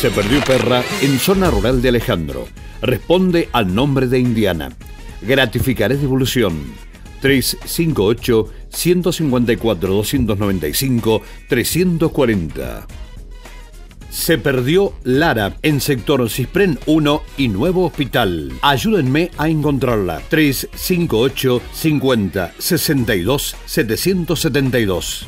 Se perdió perra en zona rural de Alejandro. Responde al nombre de Indiana. Gratificaré devolución. 358 154 295 340. Se perdió Lara en sector Cispren 1 y Nuevo Hospital. Ayúdenme a encontrarla. 358 50 62 772.